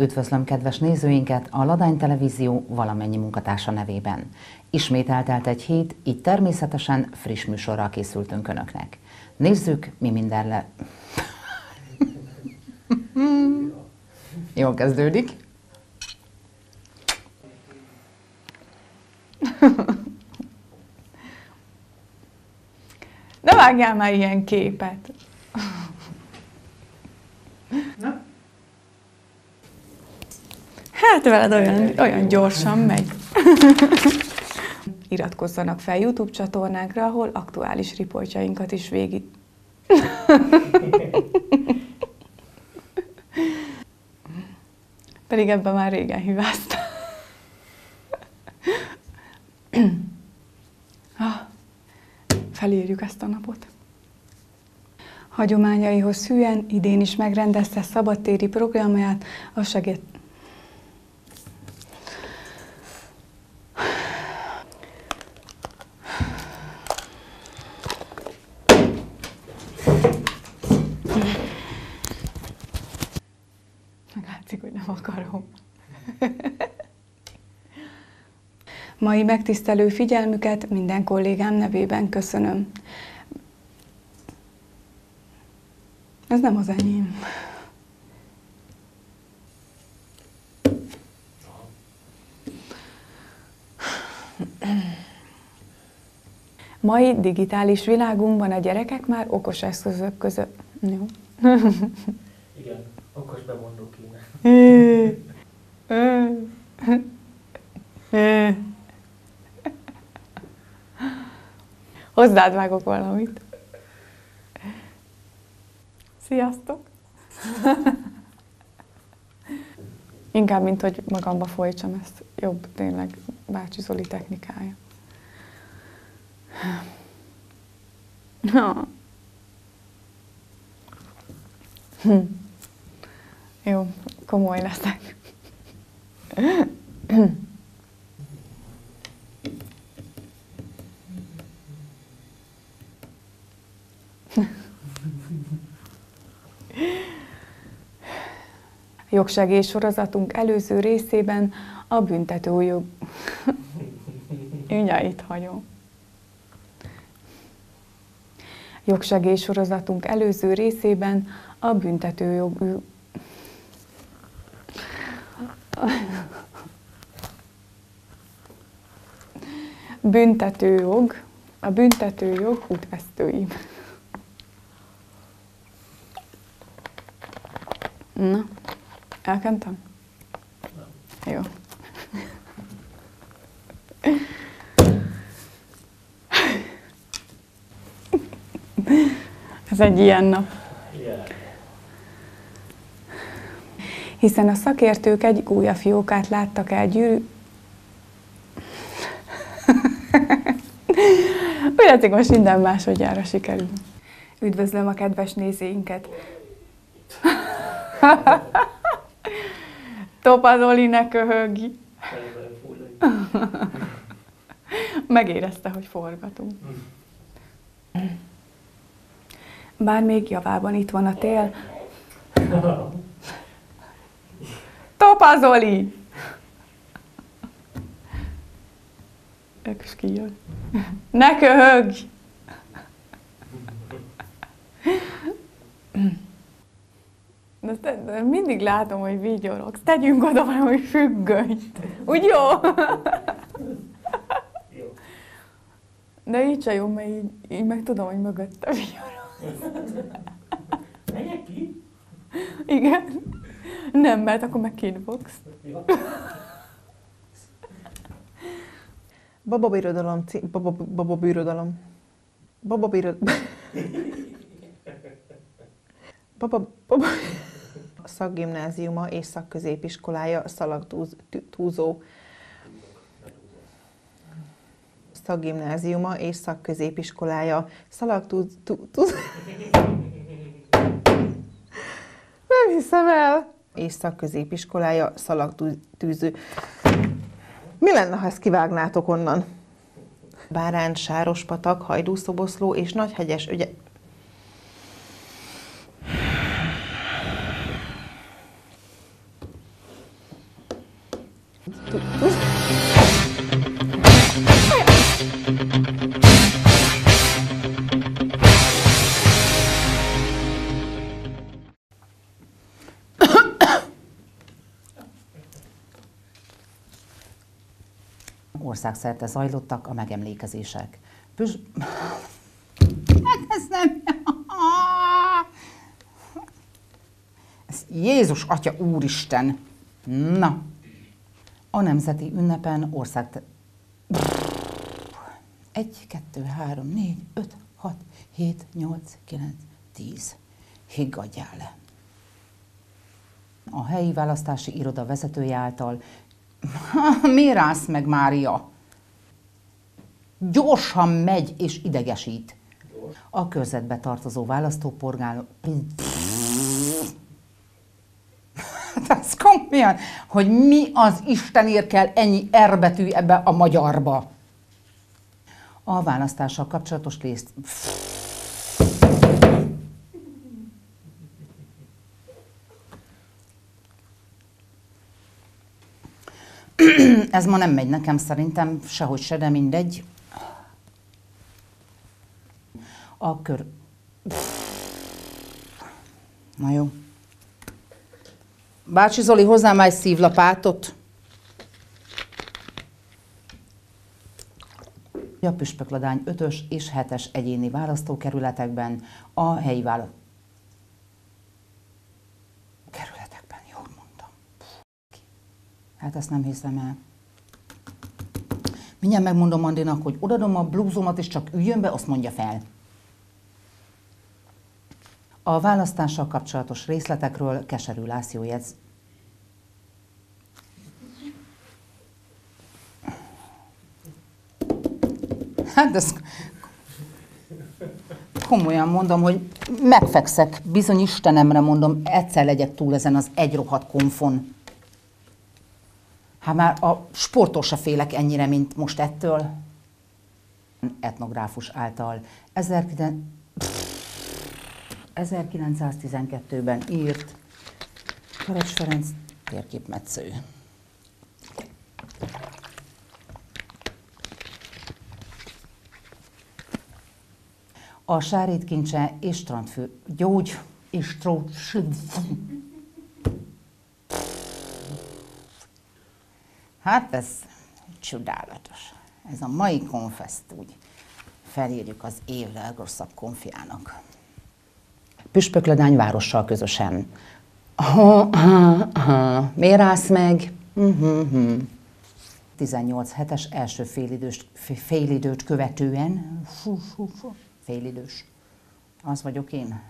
Üdvözlöm kedves nézőinket a Ladány Televízió valamennyi munkatársa nevében. Ismét eltelt egy hét, így természetesen friss műsorral készültünk Önöknek. Nézzük, mi minden le... Jól kezdődik. Ne vágjál már ilyen képet. Hát veled olyan, olyan gyorsan megy. Iratkozzanak fel YouTube csatornánkra, ahol aktuális riportjainkat is végig. Pedig ebben már régen hibáztam. Ah, Felírjuk ezt a napot. Hagyományaihoz hűen idén is megrendezte szabadtéri programját a segéd... Látszik, hogy nem akarom. Mai megtisztelő figyelmüket minden kollégám nevében köszönöm. Ez nem az enyém. Mai digitális világunkban a gyerekek már okos eszközök között... Jó. Okos bemondó kéne. Hozzád vágok valamit. Sziasztok! Inkább, mint hogy magamba folytsam ezt, jobb tényleg bácsi Zoli technikája. Hm. Jó, komoly leszek. Jogsegély előző részében a büntetőjog... Ügyeit hagyom. Jogsegély előző részében a büntetőjog... Büntetőjog, a büntetőjog útvesztői. Na, elkentem? Jó. Ez egy ilyen nap. Hiszen a szakértők egy gólyafiókát láttak el gyűrű... Látszik, most minden másodjára sikerül. Üdvözlöm a kedves nézőinket! Topazoli, ne köhögj! Megérezte, hogy forgatunk. Bár még javában itt van a tél. Topazoli! Ők is kijön. Ne köhögj! De te, de mindig látom, hogy vigyorogsz. Tegyünk oda valami függönyt. Úgy jó? De így se jó, mert így, így meg tudom, hogy mögötte vigyorog. Menjek ki? Igen. Nem, mert akkor meg kint fogsz. Baba birodalom, cí- baba, baba birodalom. Baba birodalom. Baba, baba. A szakgimnáziuma és szakközépiskolája szalagtúzó. Szakgimnáziuma és szakközépiskolája szalagtúz... tú- túz- Nem hiszem el! És szakközépiskolája szalagtűző. Mi lenne, ha ezt kivágnátok onnan? Bárány, Sárospatak, Hajdúszoboszló és Nagyhegyes, ugye... Tud, Országszerte zajlottak a megemlékezések. Püs... Hát ez nem... Ez Jézus Atya Úristen! Na, a nemzeti ünnepen ország... Egy, kettő, három, négy, öt, hat, hét, nyolc, kilenc, tíz. Higgadjál le. A helyi választási iroda vezetője által Miért állsz meg, Mária? Gyorsan megy és idegesít. A körzetbe tartozó választópolgár... Hát ez komolyan, hogy mi az Istenért kell ennyi erbetű ebbe a magyarba. A választással kapcsolatos részt... Ez ma nem megy nekem szerintem, sehogy se, de mindegy. A kör... Na jó. Bácsi Zoli, hozzá már egy szívlapátot. A Püspökladány 5-ös és 7-es egyéni választókerületekben a helyi választó kerületekben, jól mondtam. Hát ezt nem hiszem el. Mindjárt megmondom Andinak, hogy odadom a blúzomat, és csak üljön be, azt mondja fel. A választással kapcsolatos részletekről Keserű László jegyz. Hát ez komolyan mondom, hogy megfekszek, bizony Istenemre mondom, egyszer legyek túl ezen az egy rohadt konfon. Hát már a sporttól se félek ennyire, mint most ettől. Etnográfus által 1912-ben írt Karacs Ferenc térképmetsző. A sárétkincse és strandfő gyógy és strand Hát ez csodálatos. Ez a mai konfeszt úgy felírjuk az év legrosszabb konfiának. Püspökledány várossal közösen. Miért állsz meg? 18 hetes első félidős, félidőt követően, fú, fú, félidős, az vagyok én.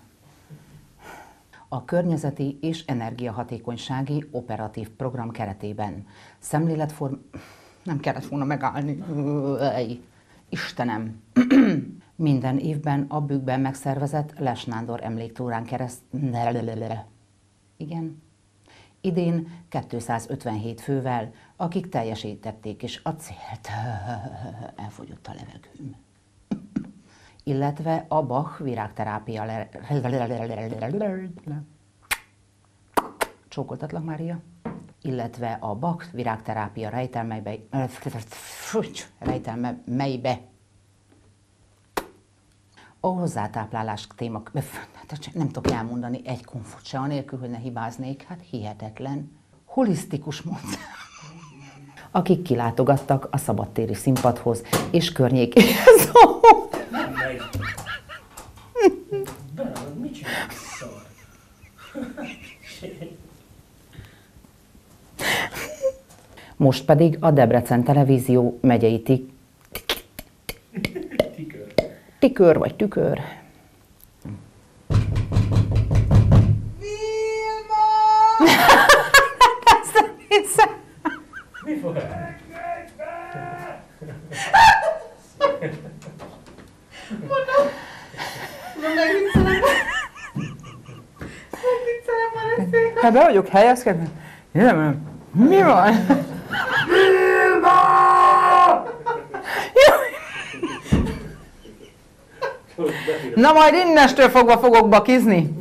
A környezeti és energiahatékonysági operatív program keretében szemléletform... Nem kellett volna megállni. Istenem! Minden évben a bükkben megszervezett Les Nándor emléktúrán kereszt... Igen. Idén 257 fővel, akik teljesítették is a célt. Elfogyott a levegőm. Illetve a Bach virágterápia... Csókoltatlak, Mária? Illetve a Bach virágterápia rejtelmeibe... rejtelmeibe a hozzátáplálás téma, nem tudok elmondani egy komfort se, anélkül, hogy ne hibáznék, hát hihetetlen. Holisztikus módszer. Akik kilátogattak a szabadtéri színpadhoz és környékéhez. Nem megy. Beállod, mit csinálsz, szar? Most pedig a Debrecen Televízió megyei tik- Tikör. tikör vagy tükör. Mi fog Hát be vagyok helyezkedve. Nem. Mi van? Na majd innestől fogva fogok bakizni.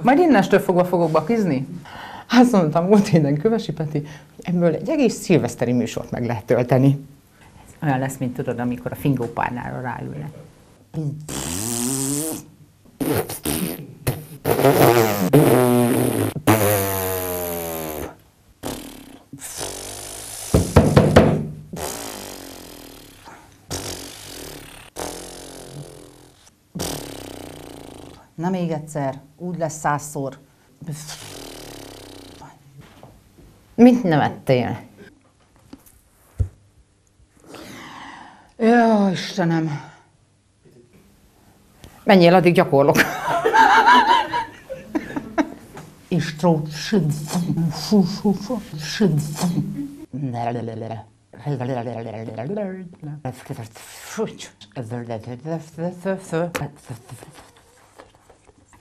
Majd innestől fogva fogok bakizni. Azt mondtam, múlt héten Kövesi Peti, hogy ebből egy egész szilveszteri műsort meg lehet tölteni. Ez olyan lesz, mint tudod, amikor a fingópárnára ráülnek. Na még egyszer, úgy lesz százszor. Mit nevettél? Jó, Istenem. Menjél, addig gyakorlok.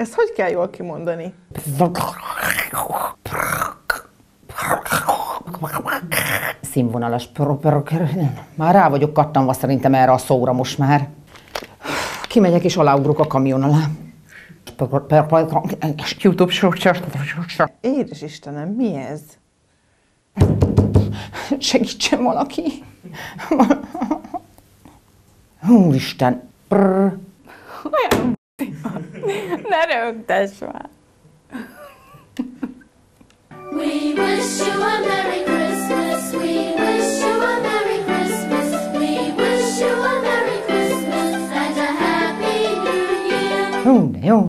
Ezt hogy kell jól kimondani? Színvonalas. Már rá vagyok kattanva szerintem erre a szóra most már. Kimegyek és aláugrok a kamion alá. YouTube Édes Istenem, mi ez? Segítsen valaki! Úristen! We wish you a merry